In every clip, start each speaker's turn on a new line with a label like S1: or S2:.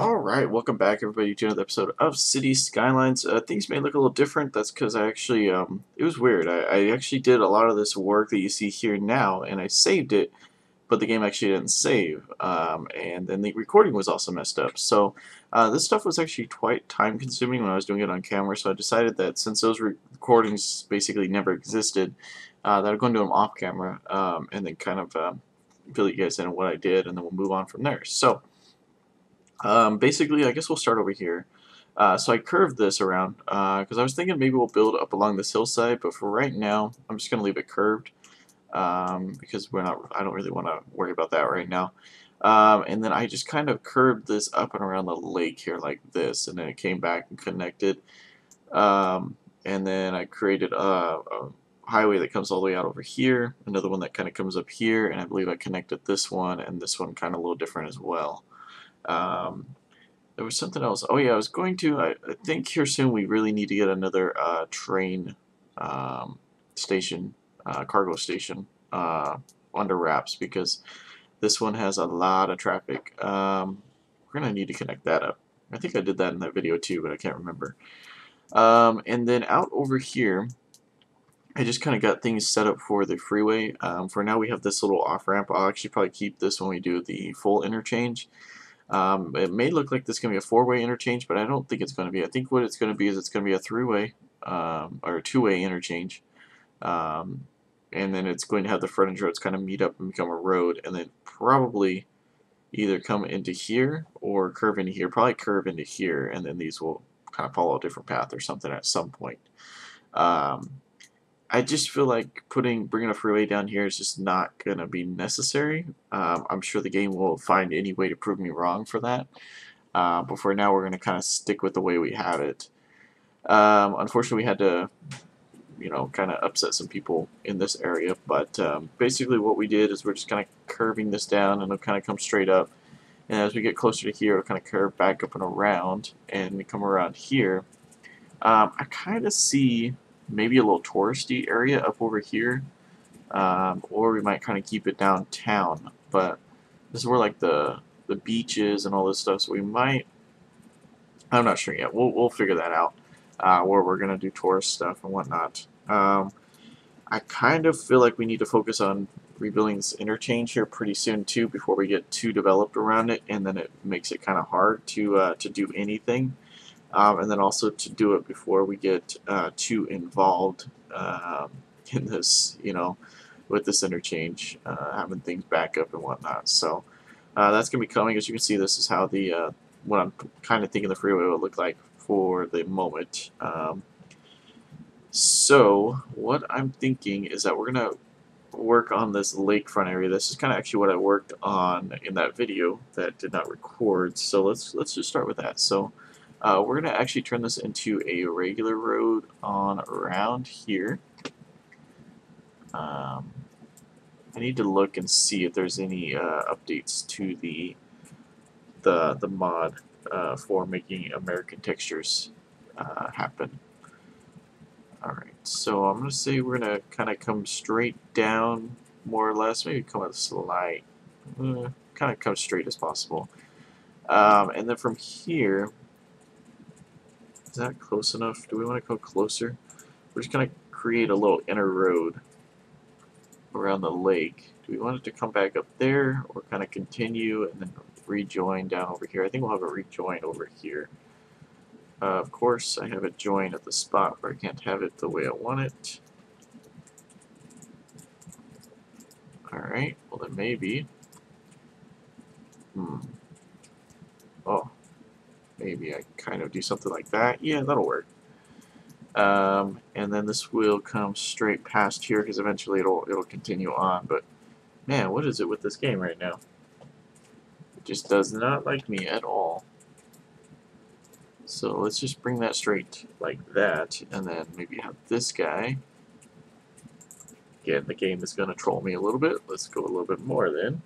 S1: Alright, welcome back everybody to another episode of Cities Skylines. Uh, things may look a little different, that's because I actually, um, it was weird. I, I, actually did a lot of this work that you see here now, and I saved it, but the game actually didn't save, um, and then the recording was also messed up. So, uh, this stuff was actually quite time consuming when I was doing it on camera, so I decided that since those recordings basically never existed, uh, that I'm going to do them off camera, um, and then kind of um, fill you guys in on what I did, and then we'll move on from there. So, um, basically, I guess we'll start over here. Uh, so I curved this around because uh, I was thinking maybe we'll build up along this hillside, but for right now, I'm just going to leave it curved um, because we're not. I don't really want to worry about that right now. Um, and then I just kind of curved this up and around the lake here like this, and then it came back and connected. Um, and then I created a, a highway that comes all the way out over here, another one that kind of comes up here, and I believe I connected this one and this one kind of a little different as well. Um, there was something else. Oh yeah, I was going to. I, I think here soon we really need to get another uh, train um, station, uh, cargo station uh, under wraps because this one has a lot of traffic. Um, we're gonna need to connect that up. I think I did that in that video too, but I can't remember. Um, and then out over here, I just kind of got things set up for the freeway. Um, for now, we have this little off ramp. I'll actually probably keep this when we do the full interchange. Um, it may look like this is going to be a four-way interchange, but I don't think it's going to be. I think what it's going to be is it's going to be a three-way um, or a two-way interchange. Um, and then it's going to have the frontage roads kind of meet up and become a road, and then probably either come into here or curve into here. Probably curve into here, and then these will kind of follow a different path or something at some point. Um, I just feel like putting bringing a freeway down here is just not going to be necessary. Um, I'm sure the game will find any way to prove me wrong for that. Uh, but for now, we're going to kind of stick with the way we have it. Um, unfortunately, we had to, you know, kind of upset some people in this area. But um, basically, what we did is we're just kind of curving this down, and it'll kind of come straight up. And as we get closer to here, it'll kind of curve back up and around, and come around here. Um, I kind of see maybe a little touristy area up over here. Um, or we might kind of keep it downtown. But this is where like the the beaches and all this stuff. So we might. I'm not sure yet. We'll we'll figure that out. Uh, where we're gonna do tourist stuff and whatnot. Um, I kind of feel like we need to focus on rebuilding this interchange here pretty soon too before we get too developed around it and then it makes it kind of hard to uh, to do anything um, and then also to do it before we get uh, too involved um, in this, you know, with this interchange, uh, having things back up and whatnot. So uh, that's going to be coming. As you can see, this is how the uh, what I'm kind of thinking the freeway will look like for the moment. Um, so what I'm thinking is that we're going to work on this lakefront area. This is kind of actually what I worked on in that video that did not record. So let's let's just start with that. So uh, we're going to actually turn this into a regular road on around here. Um, I need to look and see if there's any uh, updates to the the the mod uh, for making American textures uh, happen. Alright, so I'm going to say we're going to kind of come straight down, more or less. Maybe come a slight, uh, kind of come straight as possible. Um, and then from here, is that close enough? Do we want to go closer? We're just going to create a little inner road around the lake. Do we want it to come back up there or kind of continue and then rejoin down over here? I think we'll have a rejoin over here. Uh, of course, I have it join at the spot where I can't have it the way I want it. Alright, well then maybe. Hmm. Maybe I kind of do something like that. Yeah, that'll work. Um, and then this will come straight past here because eventually it'll it'll continue on. But man, what is it with this game right now? It just does not like me at all. So let's just bring that straight like that, and then maybe have this guy. Again, the game is going to troll me a little bit. Let's go a little bit more then.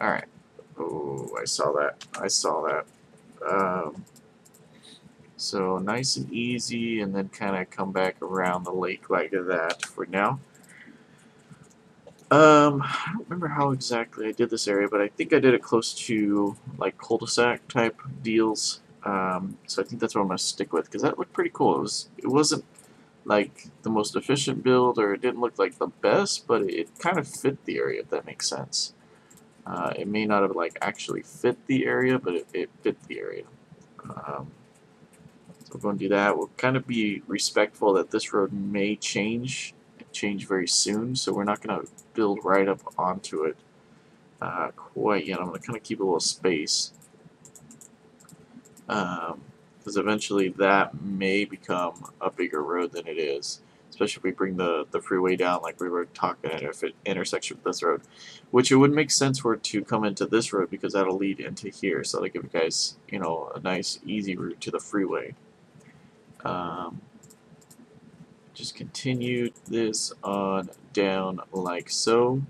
S1: Alright. Oh, I saw that. I saw that. Um, so nice and easy and then kind of come back around the lake like that for now. Um, I don't remember how exactly I did this area, but I think I did it close to like cul-de-sac type deals. Um, so I think that's what I'm gonna stick with because that looked pretty cool. It was it wasn't like the most efficient build or it didn't look like the best, but it, it kind of fit the area if that makes sense. Uh, it may not have like actually fit the area, but it, it fit the area. Um, so we're going to do that. We'll kind of be respectful that this road may change change very soon, so we're not going to build right up onto it uh, quite yet. I'm going to kind of keep a little space. Because um, eventually that may become a bigger road than it is. Especially if we bring the, the freeway down like we were talking at if it intersects with this road. Which it would make sense for it to come into this road because that'll lead into here. So that'll give you guys, you know, a nice easy route to the freeway. Um, just continue this on down like so.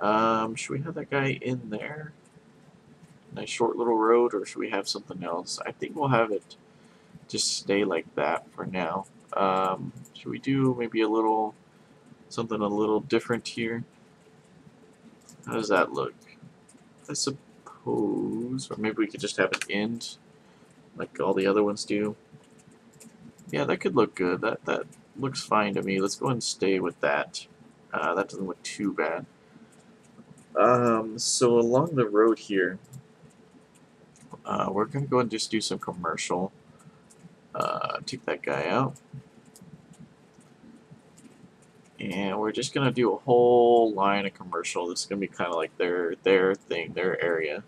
S1: Um, should we have that guy in there? Nice short little road, or should we have something else? I think we'll have it just stay like that for now. Um, should we do maybe a little, something a little different here? How does that look? I suppose, or maybe we could just have it end, like all the other ones do. Yeah, that could look good. That that looks fine to me. Let's go and stay with that. Uh, that doesn't look too bad. Um, so along the road here, uh, we're going to go and just do some commercial. Uh, take that guy out. And we're just going to do a whole line of commercial. This is going to be kind of like their, their thing, their area.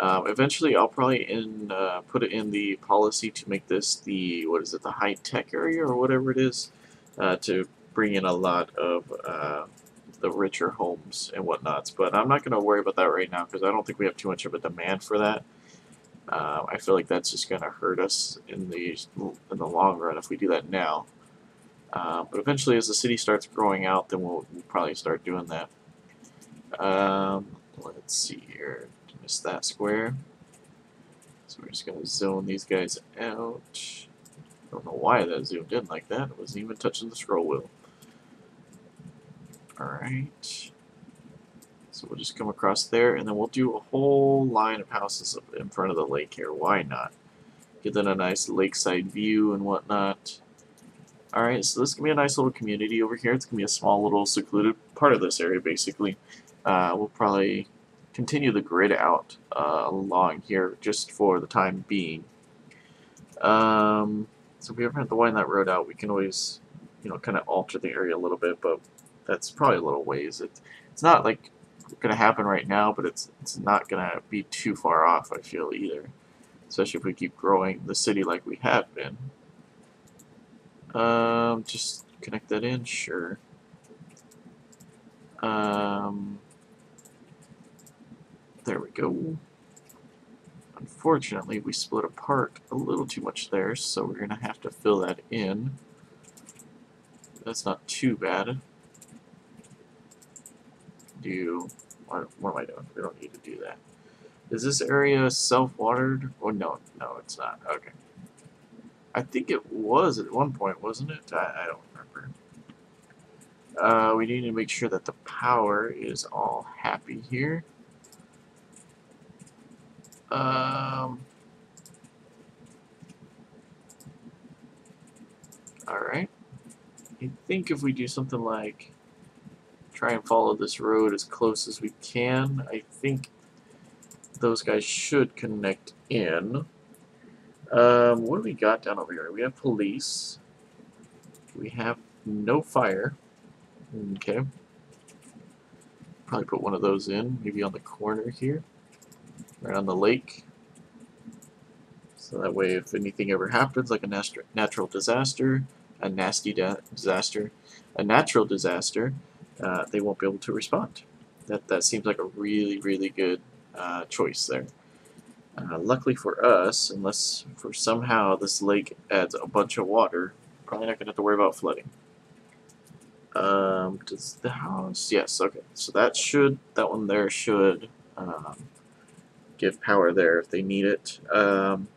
S1: Um, eventually, I'll probably in uh, put it in the policy to make this the what is it, the high tech area or whatever it is, uh, to bring in a lot of uh, the richer homes and whatnots. But I'm not going to worry about that right now because I don't think we have too much of a demand for that. Uh, I feel like that's just going to hurt us in the in the long run if we do that now. Uh, but eventually, as the city starts growing out, then we'll, we'll probably start doing that. Um, let's see here. Miss that square. So we're just going to zone these guys out. Don't know why that zoomed in like that. It wasn't even touching the scroll wheel. Alright. So we'll just come across there, and then we'll do a whole line of houses in front of the lake here. Why not? Give them a nice lakeside view and whatnot. Alright, so this can be a nice little community over here. It's going to be a small little secluded part of this area, basically. Uh, we'll probably continue the grid out uh, along here just for the time being. Um, so if we ever have to wind that road out, we can always, you know, kind of alter the area a little bit, but that's probably a little ways. It, it's not like going to happen right now, but it's it's not going to be too far off, I feel, either. Especially if we keep growing the city like we have been. Um, just connect that in, sure. Um, there we go. Unfortunately, we split apart a little too much there, so we're going to have to fill that in. That's not too bad. Do... What, what am I doing? We don't need to do that. Is this area self-watered? Oh, no. No, it's not. Okay. I think it was at one point, wasn't it? I, I don't remember. Uh, we need to make sure that the power is all happy here. Um, Alright. I think if we do something like try and follow this road as close as we can, I think those guys should connect in. Um, what do we got down over here? We have police. We have no fire. Okay. Probably put one of those in, maybe on the corner here right on the lake. So that way if anything ever happens, like a natural disaster, a nasty disaster, a natural disaster, uh, they won't be able to respond. That, that seems like a really, really good uh, choice there. Uh, luckily for us, unless for somehow this lake adds a bunch of water, probably not going to have to worry about flooding. Um, does the house? Yes, okay. So that should, that one there should um, give power there if they need it. Um,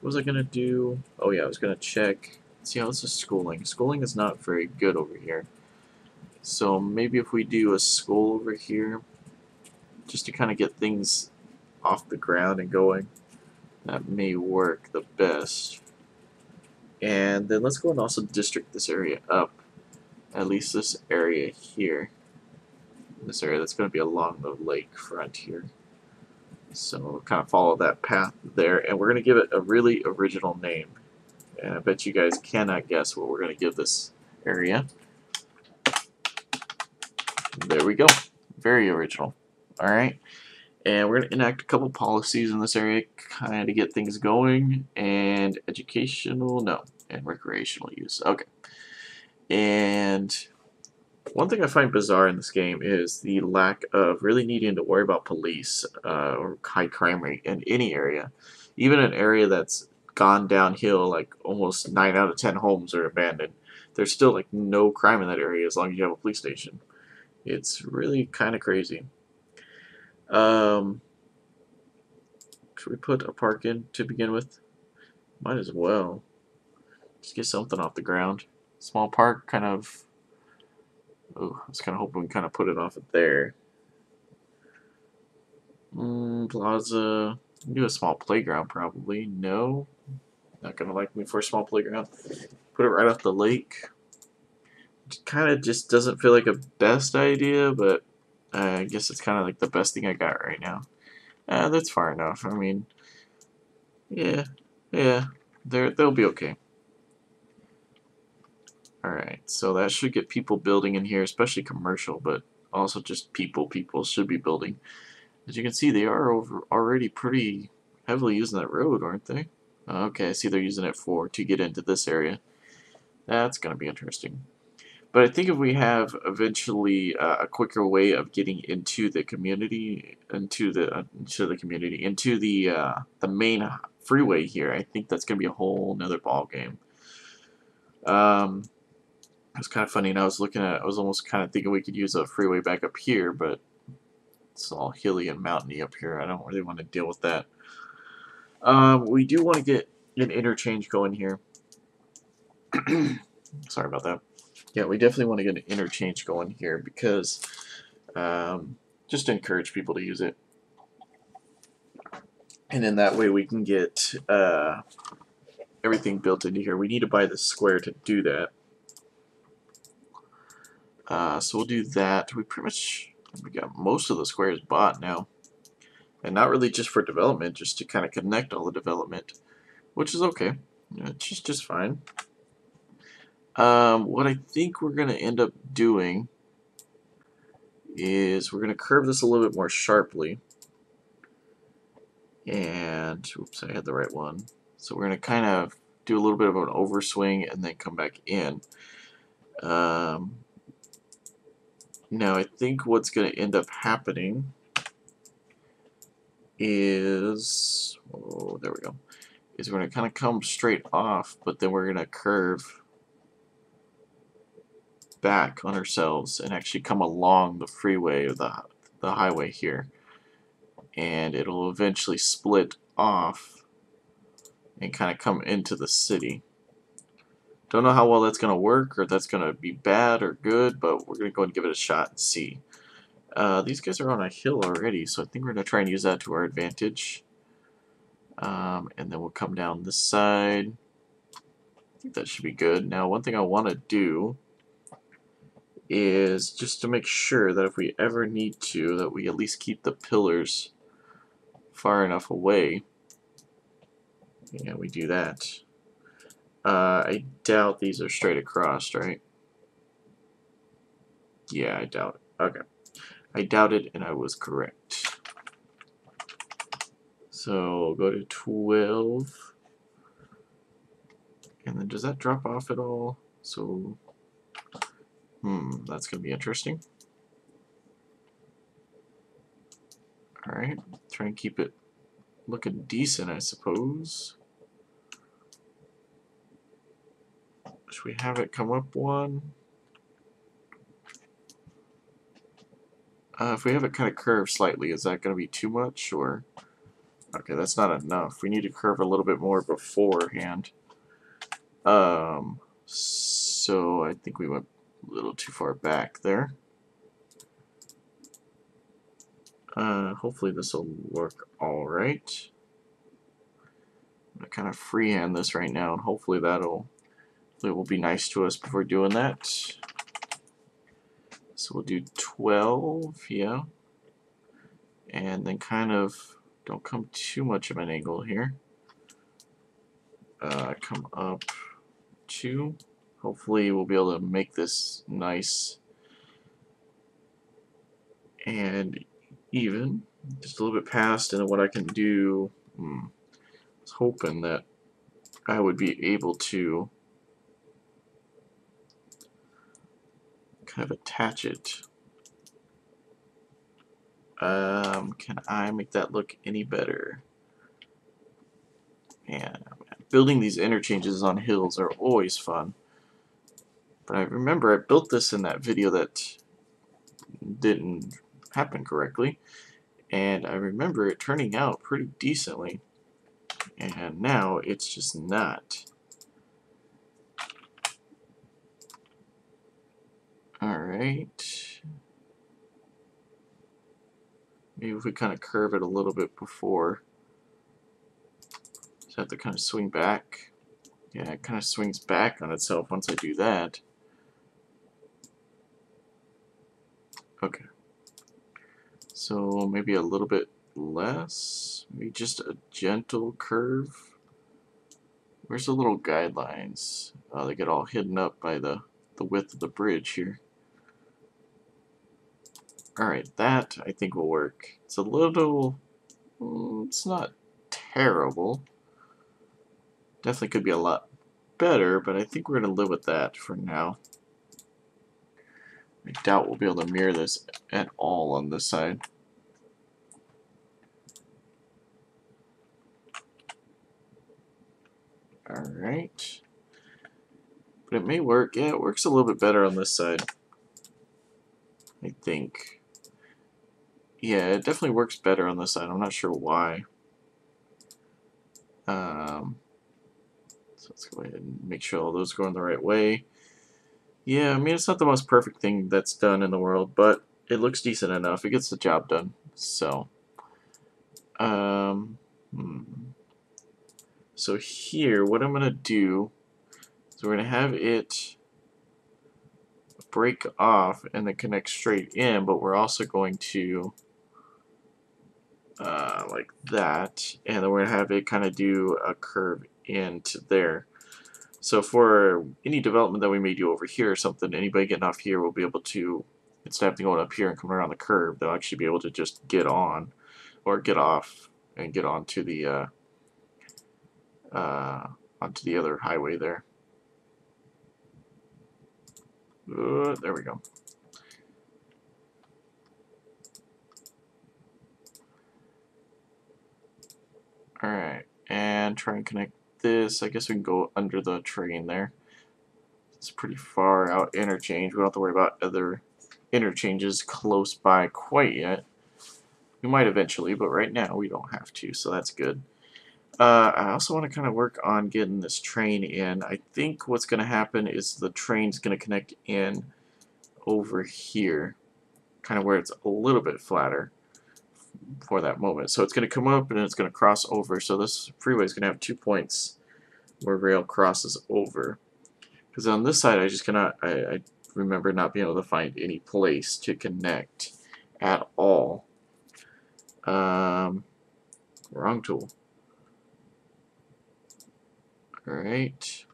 S1: what was I going to do? Oh yeah, I was going to check. See how this is schooling. Schooling is not very good over here. So maybe if we do a school over here, just to kind of get things off the ground and going, that may work the best. And then let's go and also district this area up, at least this area here. This area that's going to be along the lake front here. So we'll kind of follow that path there, and we're going to give it a really original name. And I bet you guys cannot guess what we're going to give this area. There we go. Very original. Alright. And we're going to enact a couple policies in this area, kind of get things going. And educational, no. And recreational use. Okay. And one thing I find bizarre in this game is the lack of really needing to worry about police uh, or high crime rate in any area. Even an area that's gone downhill, like almost 9 out of 10 homes are abandoned, there's still like no crime in that area as long as you have a police station. It's really kind of crazy. Um, should we put a park in to begin with? Might as well. Just get something off the ground. Small park, kind of. Oh, I was kind of hoping we kind of put it off of there. Mm, plaza. Do a small playground probably. No, not gonna like me for a small playground. Put it right off the lake. Kind of just doesn't feel like a best idea, but I guess it's kind of like the best thing I got right now. Uh, that's far enough. I mean, yeah, yeah, they're, they'll be okay. Alright, so that should get people building in here, especially commercial, but also just people. People should be building. As you can see, they are over already pretty heavily using that road, aren't they? Okay, I see they're using it for to get into this area. That's going to be interesting. But I think if we have eventually uh, a quicker way of getting into the community, into the uh, into the community, into the uh, the main freeway here, I think that's going to be a whole another ball game. Um, it's kind of funny. And I was looking at, I was almost kind of thinking we could use a freeway back up here, but it's all hilly and mountainy up here. I don't really want to deal with that. Um, we do want to get an interchange going here. Sorry about that yeah, we definitely want to get an interchange going here because um, just encourage people to use it. And then that way we can get uh, everything built into here. We need to buy the square to do that. Uh, so we'll do that. We pretty much we got most of the squares bought now. And not really just for development, just to kind of connect all the development, which is okay. It's just, just fine. Um, what I think we're going to end up doing is we're going to curve this a little bit more sharply. And, oops, I had the right one. So we're going to kind of do a little bit of an overswing and then come back in. Um, now, I think what's going to end up happening is, oh, there we go, is we're going to kind of come straight off, but then we're going to curve back on ourselves and actually come along the freeway or the, the highway here. And it'll eventually split off and kind of come into the city. Don't know how well that's going to work or that's going to be bad or good, but we're going to go and give it a shot and see. Uh, these guys are on a hill already, so I think we're going to try and use that to our advantage. Um, and then we'll come down this side. I think that should be good. Now, one thing I want to do is just to make sure that if we ever need to, that we at least keep the pillars far enough away. Yeah, we do that. Uh, I doubt these are straight across, right? Yeah, I doubt it. Okay. I doubted and I was correct. So go to 12. And then does that drop off at all? So Hmm, that's going to be interesting. Alright, try and keep it looking decent, I suppose. Should we have it come up one? Uh, if we have it kind of curved slightly, is that going to be too much, or... Okay, that's not enough. We need to curve a little bit more beforehand. Um, so I think we went A little too far back there. Uh, hopefully this will work all right. I'm gonna kind of freehand this right now, and hopefully that'll it will be nice to us before doing that. So we'll do 12, yeah, and then kind of don't come too much of an angle here. Uh, come up two. Hopefully we'll be able to make this nice and even, just a little bit past, and what I can do, hmm, I was hoping that I would be able to kind of attach it. Um, can I make that look any better? Man, building these interchanges on hills are always fun. But I remember I built this in that video that didn't happen correctly. And I remember it turning out pretty decently. And now it's just not. Alright. Maybe if we kind of curve it a little bit before. Just have to kind of swing back. Yeah, it kind of swings back on itself once I do that. Okay. So maybe a little bit less, maybe just a gentle curve. Where's the little guidelines? Oh, they get all hidden up by the, the width of the bridge here. Alright, that I think will work. It's a little... Mm, it's not terrible. Definitely could be a lot better, but I think we're going to live with that for now. I doubt we'll be able to mirror this at all on this side. Alright. But it may work. Yeah, it works a little bit better on this side. I think. Yeah, it definitely works better on this side. I'm not sure why. Um, so let's go ahead and make sure all those go in the right way. Yeah, I mean, it's not the most perfect thing that's done in the world, but it looks decent enough. It gets the job done. So, um, hmm. So here, what I'm going to do is we're going to have it break off and then connect straight in, but we're also going to uh, like that, and then we're going to have it kind of do a curve into there. So for any development that we may do over here or something, anybody getting off here will be able to, instead of going up here and coming around the curve, they'll actually be able to just get on or get off and get onto the uh, uh, onto the other highway there. Uh, there we go. Alright, and try and connect this. I guess we can go under the train there. It's pretty far out interchange. We don't have to worry about other interchanges close by quite yet. We might eventually, but right now we don't have to, so that's good. Uh, I also want to kind of work on getting this train in. I think what's going to happen is the train's going to connect in over here, kind of where it's a little bit flatter for that moment. So it's going to come up and it's going to cross over. So this freeway is going to have two points where rail crosses over. Because on this side, I just cannot, I, I remember not being able to find any place to connect at all. Um, wrong tool. Alright.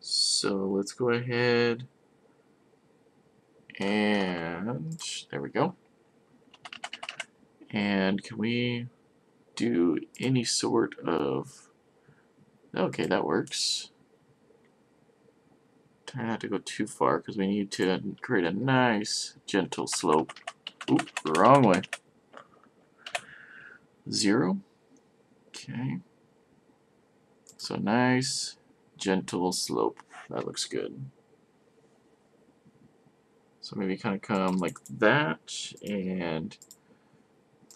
S1: So let's go ahead and there we go. And can we do any sort of okay that works try not to go too far because we need to create a nice gentle slope oop wrong way zero Okay. So nice, gentle slope. That looks good. So maybe kind of come like that, and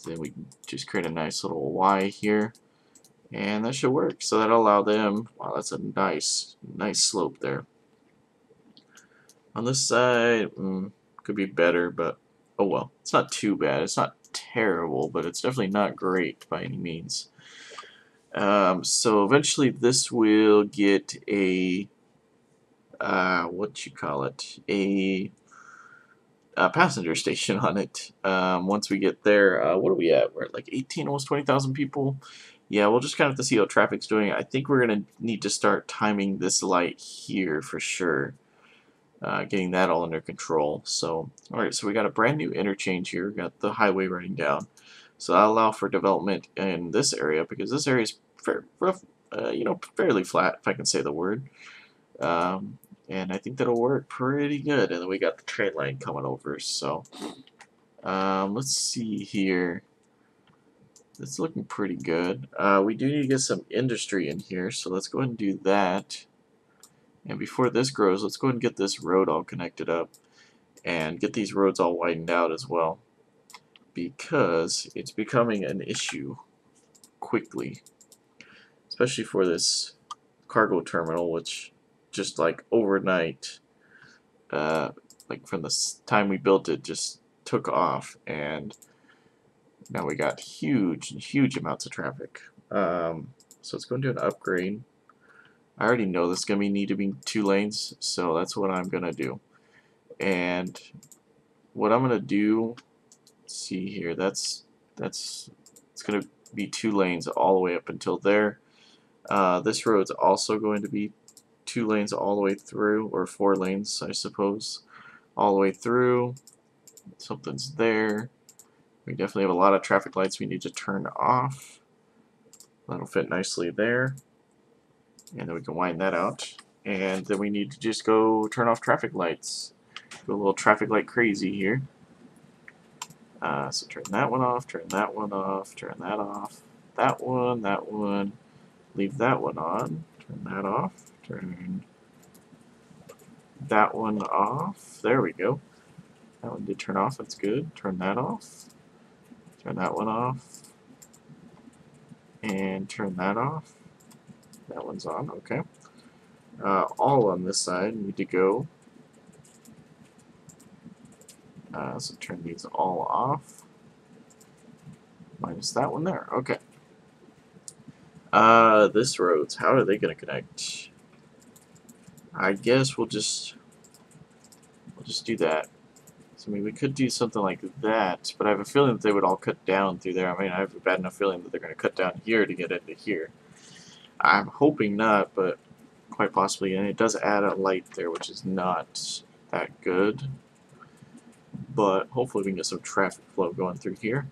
S1: then we just create a nice little Y here. And that should work. So that'll allow them, wow, that's a nice, nice slope there. On this side, mm, could be better, but oh well. It's not too bad. It's not terrible, but it's definitely not great by any means. Um, so eventually this will get a, uh, what you call it, a, a passenger station on it. Um, once we get there, uh, what are we at? We're at like 18, almost 20,000 people. Yeah, we'll just kind of have to see how traffic's doing. I think we're going to need to start timing this light here for sure. Uh, getting that all under control. So, alright, so we got a brand new interchange here. We got the highway running down. So that'll allow for development in this area because this area is fair, rough, uh, you know, fairly flat, if I can say the word. Um, and I think that'll work pretty good. And then we got the train line coming over. So, um, let's see here. It's looking pretty good. Uh, we do need to get some industry in here, so let's go ahead and do that. And before this grows, let's go ahead and get this road all connected up and get these roads all widened out as well because it's becoming an issue quickly, especially for this cargo terminal, which just like overnight, uh, like from the time we built it, just took off and now we got huge, huge amounts of traffic. Um, so let's go and do an upgrade. I already know this is going to need to be two lanes, so that's what I'm going to do. And what I'm going to do, see here, that's, that's, it's going to be two lanes all the way up until there. Uh, this road's also going to be two lanes all the way through, or four lanes, I suppose, all the way through. Something's there. We definitely have a lot of traffic lights we need to turn off. That'll fit nicely there. And then we can wind that out. And then we need to just go turn off traffic lights. Go a little traffic light crazy here. Uh, so turn that one off, turn that one off, turn that off, that one, that one, leave that one on, turn that off, turn that one off, there we go. That one did turn off, that's good. Turn that off. Turn that one off. And turn that off. That one's on, okay. Uh, all on this side need to go. Uh, so turn these all off. Minus that one there, okay. Uh, this roads, how are they going to connect? I guess we'll just, we'll just do that. I mean, we could do something like that, but I have a feeling that they would all cut down through there. I mean, I have a bad enough feeling that they're going to cut down here to get into here. I'm hoping not, but quite possibly. And it does add a light there, which is not that good. But hopefully we can get some traffic flow going through here.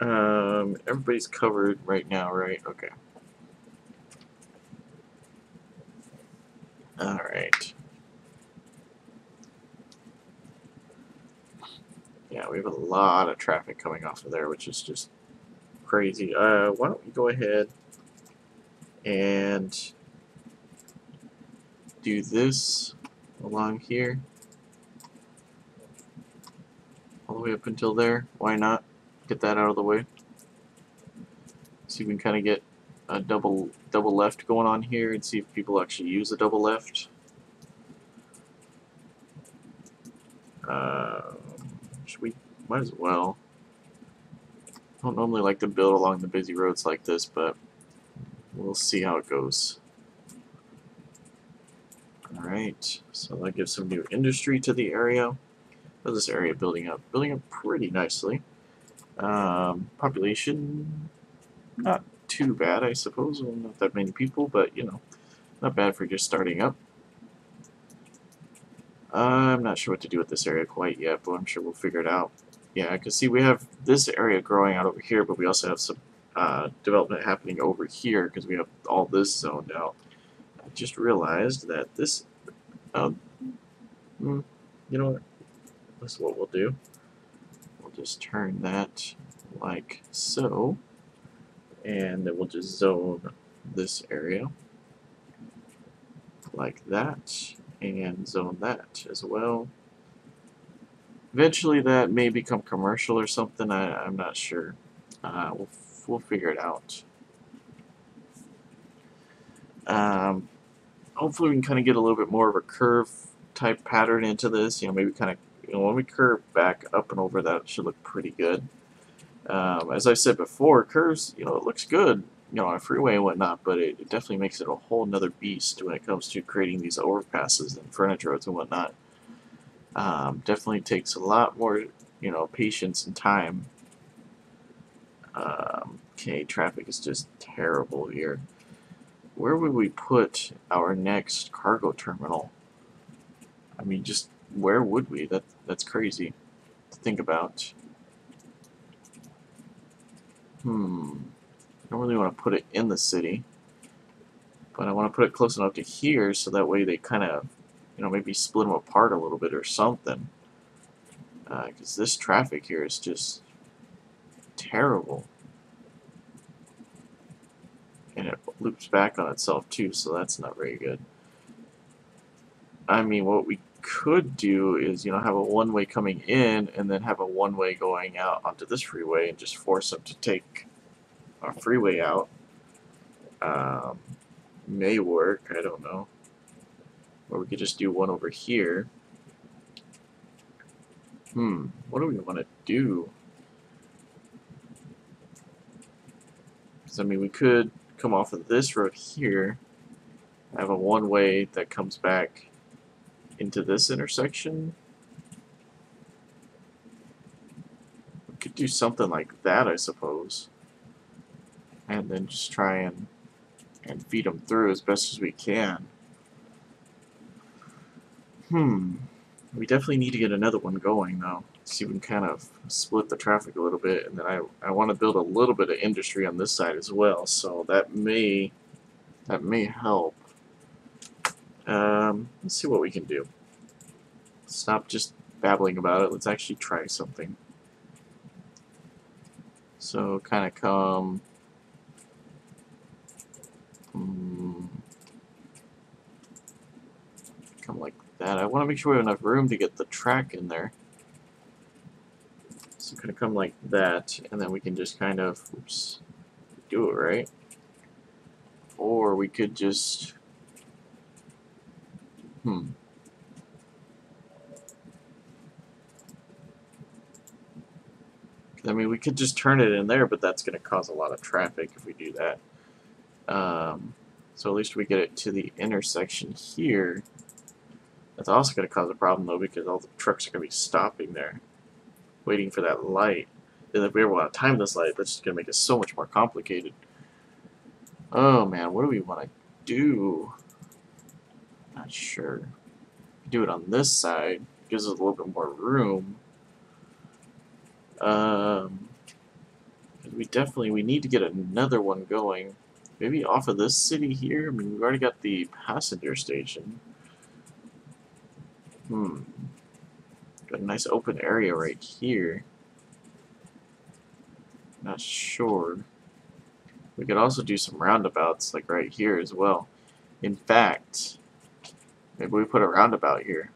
S1: Um, everybody's covered right now, right? Okay. Alright. Yeah, we have a lot of traffic coming off of there, which is just crazy. Uh, why don't we go ahead and do this along here. All the way up until there. Why not? Get that out of the way. See if we can kind of get a double double left going on here and see if people actually use a double left. Uh, should we? Might as well. I don't normally like to build along the busy roads like this, but we'll see how it goes. Alright, so that gives some new industry to the area. How's this area building up? Building up pretty nicely. Um, population, not too bad, I suppose. Well, not that many people, but, you know, not bad for just starting up. I'm not sure what to do with this area quite yet, but I'm sure we'll figure it out. Yeah, I can see we have this area growing out over here, but we also have some uh, development happening over here because we have all this zoned out. I just realized that this, um, you know what, this is what we'll do. We'll just turn that like so and then we'll just zone this area like that and zone that as well Eventually that may become commercial or something, I, I'm not sure. Uh, we'll, we'll figure it out. Um, hopefully we can kind of get a little bit more of a curve type pattern into this. You know, maybe kind of, you know, when we curve back up and over, that should look pretty good. Um, as I said before, curves, you know, it looks good, you know, on a freeway and whatnot, but it, it definitely makes it a whole nother beast when it comes to creating these overpasses and frontage roads and whatnot. Um, definitely takes a lot more, you know, patience and time. Um, okay, traffic is just terrible here. Where would we put our next cargo terminal? I mean, just where would we? That that's crazy to think about. Hmm. I don't really want to put it in the city, but I want to put it close enough to here so that way they kind of, you know, maybe split them apart a little bit or something. Because uh, this traffic here is just terrible. And it loops back on itself too, so that's not very good. I mean, what we could do is, you know, have a one-way coming in and then have a one-way going out onto this freeway and just force them to take a freeway out. Um, may work, I don't know. Or we could just do one over here. Hmm, what do we want to do? Because, I mean, we could come off of this road here, have a one-way that comes back into this intersection. We could do something like that, I suppose. And then just try and and feed them through as best as we can. Hmm. We definitely need to get another one going, though. See if we can kind of split the traffic a little bit, and then I, I want to build a little bit of industry on this side as well, so that may that may help. Um, let's see what we can do. Stop just babbling about it. Let's actually try something. So kind of come... Um, come like that. I want to make sure we have enough room to get the track in there. So kind of come like that, and then we can just kind of, oops, do it right. Or we could just, hmm. I mean, we could just turn it in there, but that's going to cause a lot of traffic if we do that. Um, so at least we get it to the intersection here. That's also going to cause a problem, though, because all the trucks are going to be stopping there, waiting for that light. And if we ever want to time this light, that's just going to make it so much more complicated. Oh, man, what do we want to do? Not sure. Do it on this side. Gives us a little bit more room. Um, we definitely we need to get another one going. Maybe off of this city here. I mean, we've already got the passenger station. Hmm. Got a nice open area right here. Not sure. We could also do some roundabouts, like right here as well. In fact, maybe we put a roundabout here.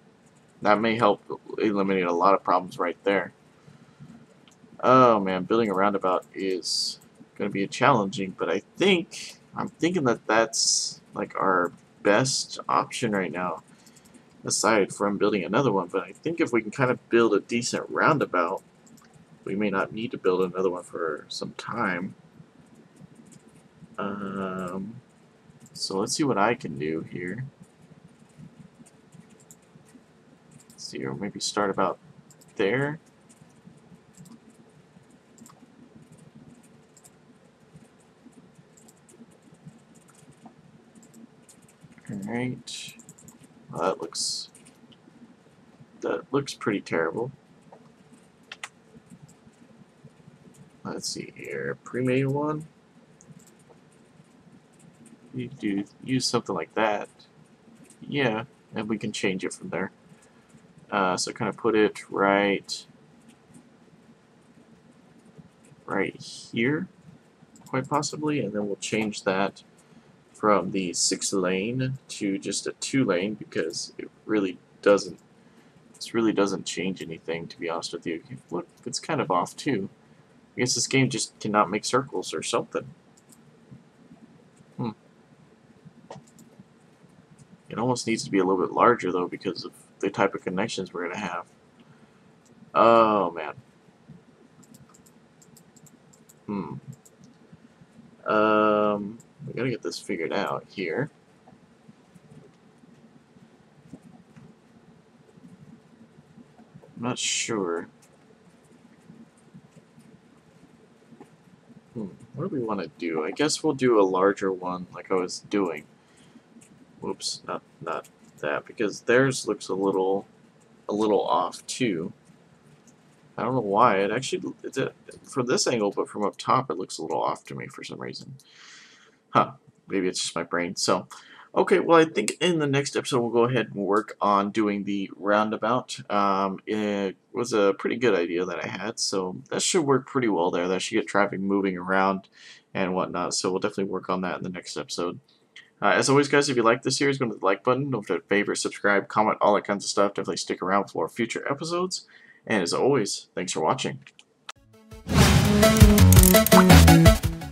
S1: That may help eliminate a lot of problems right there. Oh man, building a roundabout is going to be a challenging, but I think, I'm thinking that that's like our best option right now, aside from building another one, but I think if we can kind of build a decent roundabout, we may not need to build another one for some time. Um, so let's see what I can do here. Let's see, or maybe start about there. Alright. Well, that looks... That looks pretty terrible. Let's see here. Pre-made one? You do use something like that. Yeah, and we can change it from there. Uh, so kind of put it right right here, quite possibly, and then we'll change that from the six lane to just a two lane because it really doesn't This really doesn't change anything, to be honest with you. Look, it's kind of off, too. I guess this game just cannot make circles or something. Hmm. It almost needs to be a little bit larger, though, because of the type of connections we're going to have. Oh, man. Hmm. Um, we gotta get this figured out here. I'm not sure. Hmm, what do we want to do? I guess we'll do a larger one like I was doing. Whoops, not not that because theirs looks a little a little off too. I don't know why. It actually it's a, from this angle, but from up top it looks a little off to me for some reason. Huh. Maybe it's just my brain. So, okay, well, I think in the next episode we'll go ahead and work on doing the roundabout. Um, it was a pretty good idea that I had, so that should work pretty well there. That should get traffic moving around and whatnot, so we'll definitely work on that in the next episode. Uh, as always, guys, if you like this series, go to the like button, don't forget to favorite, subscribe, comment, all that kinds of stuff. Definitely stick around for future episodes. And as always, thanks for watching.